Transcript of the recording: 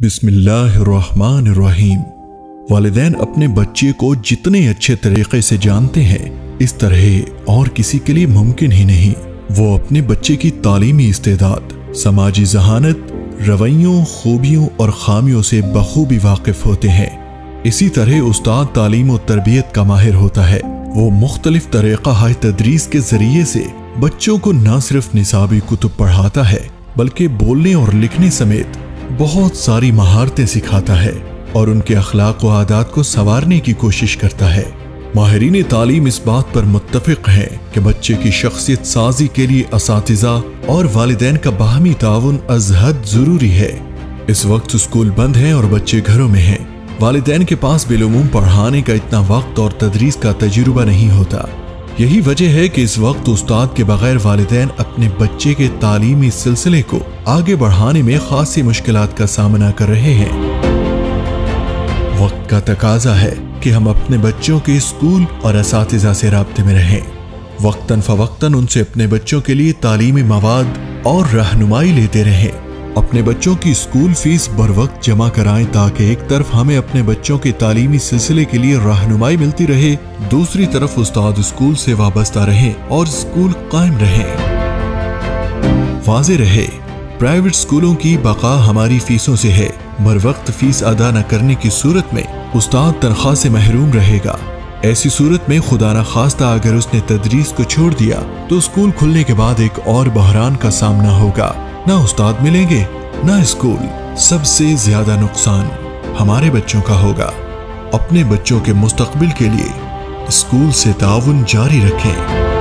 बिस्मिल्लाहिर्रहमानिर्रहीम। वालिदैन अपने बच्चे को जितने अच्छे तरीके से जानते हैं, इस तरह और किसी के लिए मुमकिन ही नहीं। वो अपने बच्चे की तालीमी इस्तेदाद, समाजी जहानत, रवैयों, खूबियों और खामियों से बखूबी वाकिफ होते हैं। इसी तरह उस्ताद तालीम और तरबियत का माहिर होता है। वो मुख्तलिफ़ तरीक़ा हाय तदरीस के ज़रिए से बच्चों को न सिर्फ़ निसाबी कुतुब पढ़ाता है, बल्कि बोलने और लिखने समेत बहुत सारी महारतें सिखाता है और उनके अखलाक व आदात को संवारने की कोशिश करता है। माहरीन तालीम इस बात पर मुतफ़ है कि बच्चे की शख्सियत साजी के लिए इस और वालदेन का बाहमी ताउन अजहद ज़रूरी है। इस वक्त स्कूल बंद है और बच्चे घरों में हैं। वालदेन के पास बिलूम पढ़ाने का इतना वक्त और तदरीस का तजुर्बा नहीं होता। यही वजह है कि इस वक्त उस्ताद के बगैर वालदेन अपने बच्चे के तालीमी सिलसिले को आगे बढ़ाने में खासी मुश्किल का सामना कर रहे हैं। वक्त का तकाजा है कि हम अपने बच्चों के स्कूल और इस से रबते में रहें। वक्तन फवक्तन उनसे अपने बच्चों के लिए तालीमी मवाद और रहनुमाई लेते रहें। अपने बच्चों की स्कूल फ़ीस बर वक्त जमा कराएँ ताकि एक तरफ़ हमें अपने बच्चों के तालीमी सिलसिले के लिए रहनुमाई मिलती रहे, दूसरी तरफ़ उस्ताद स्कूल से वाबस्ता रहे और स्कूल कायम रहे। वाजे रहे, प्राइवेट स्कूलों की बका हमारी फीसों से है। बर वक्त फ़ीस अदा न करने की सूरत में उस्ताद तनख्वाह से महरूम रहेगा। ऐसी सूरत में खुदा न खास्ता अगर उसने तदरीस को छोड़ दिया तो स्कूल खुलने के बाद एक और बहरान का सामना होगा। ना उस्ताद मिलेंगे, ना स्कूल। सबसे ज़्यादा नुकसान हमारे बच्चों का होगा। अपने बच्चों के मुस्तकबिल के लिए स्कूल से ताउन जारी रखें।